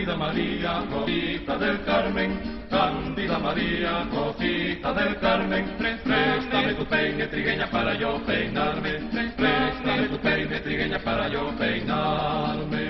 Cándida María, Rosita del Carmen, Cándida María, Rosita del Carmen, préstame tu peine trigueña para yo peinarme, préstame tu peine trigueña para yo peinarme.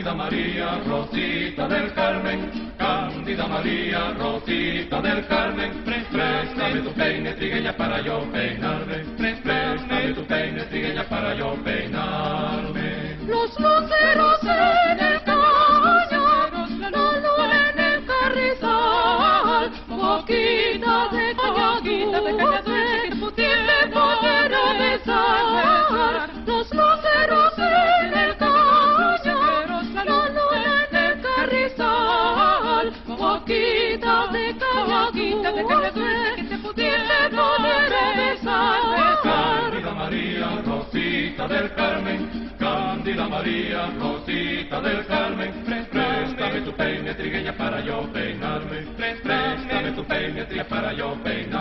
Cándida María, Rosita del Carmen, Cándida María, Rosita del Carmen, préstame tu peine trigueña para yo peinarme, préstame tu peine trigueña para yo peinarme. Poder besar. Cándida María, Rosita del Carmen, Cándida María, Rosita del Carmen, préstame tu peine trigueña para yo peinarme, préstame tu peine trigueña para yo peinarme.